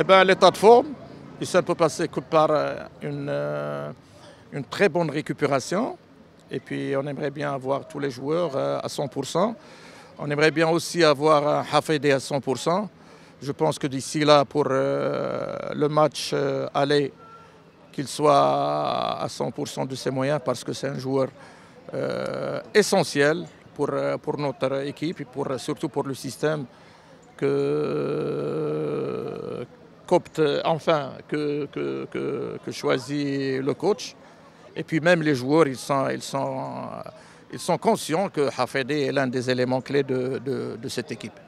Eh ben, l'état de forme, ça peut passer que par une, une très bonne récupération. Et puis on aimerait bien avoir tous les joueurs à 100%. On aimerait bien aussi avoir Hafedé à 100%. Je pense que d'ici là, pour le match aller, qu'il soit à 100% de ses moyens parce que c'est un joueur essentiel pour, pour notre équipe et pour, surtout pour le système que copte, enfin, que, choisit le coach. Et puis même les joueurs, ils sont, conscients que Hafedé est l'un des éléments clés de cette équipe.